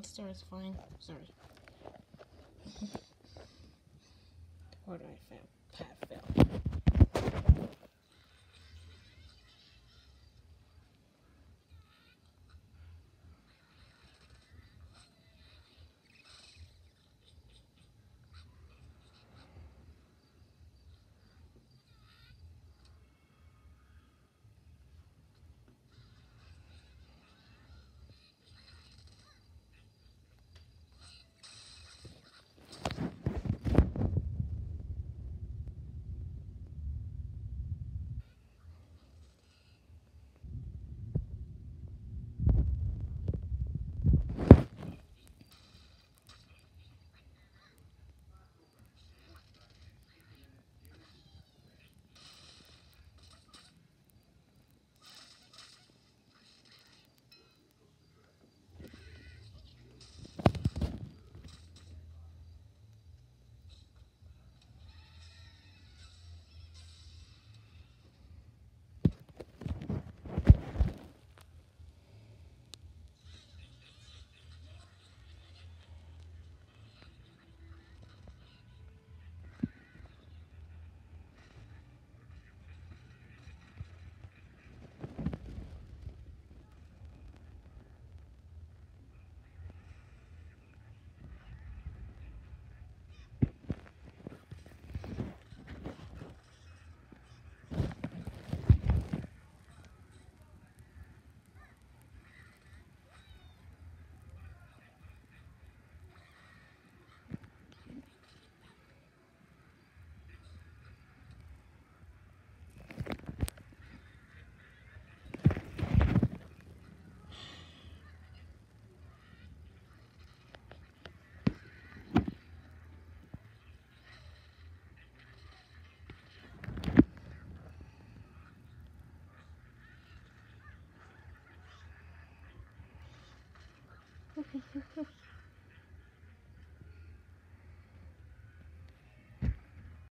let's start fine. Sorry. What did I fail? Pat fail. Okay.